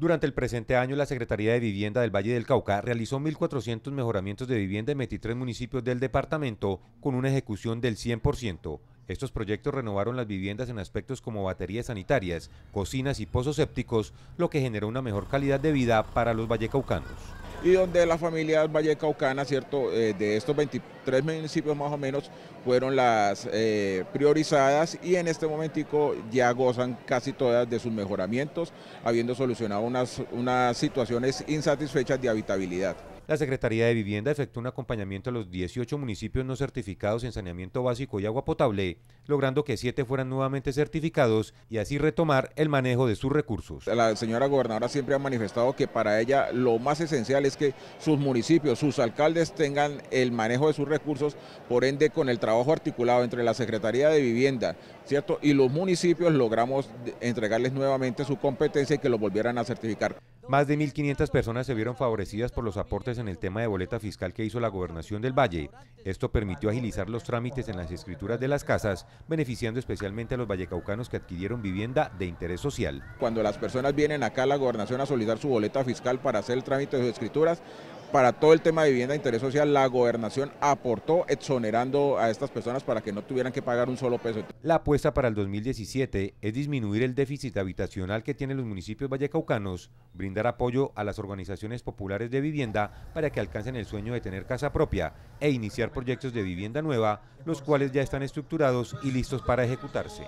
Durante el presente año, la Secretaría de Vivienda del Valle del Cauca realizó 1.400 mejoramientos de vivienda en 23 municipios del departamento con una ejecución del 100%. Estos proyectos renovaron las viviendas en aspectos como baterías sanitarias, cocinas y pozos sépticos, lo que generó una mejor calidad de vida para los vallecaucanos y donde las familias vallecaucanas, ¿cierto? Eh, de estos 23 municipios más o menos, fueron las eh, priorizadas y en este momentico ya gozan casi todas de sus mejoramientos, habiendo solucionado unas, unas situaciones insatisfechas de habitabilidad. La Secretaría de Vivienda efectuó un acompañamiento a los 18 municipios no certificados en saneamiento básico y agua potable, logrando que siete fueran nuevamente certificados y así retomar el manejo de sus recursos. La señora gobernadora siempre ha manifestado que para ella lo más esencial es que sus municipios, sus alcaldes tengan el manejo de sus recursos, por ende con el trabajo articulado entre la Secretaría de Vivienda, ¿cierto? Y los municipios logramos entregarles nuevamente su competencia y que lo volvieran a certificar. Más de 1.500 personas se vieron favorecidas por los aportes en el tema de boleta fiscal que hizo la gobernación del Valle. Esto permitió agilizar los trámites en las escrituras de las casas, beneficiando especialmente a los vallecaucanos que adquirieron vivienda de interés social. Cuando las personas vienen acá a la gobernación a solicitar su boleta fiscal para hacer el trámite de sus escrituras, para todo el tema de vivienda de interés social, la gobernación aportó exonerando a estas personas para que no tuvieran que pagar un solo peso. La apuesta para el 2017 es disminuir el déficit habitacional que tienen los municipios vallecaucanos, brindar apoyo a las organizaciones populares de vivienda para que alcancen el sueño de tener casa propia e iniciar proyectos de vivienda nueva, los cuales ya están estructurados y listos para ejecutarse.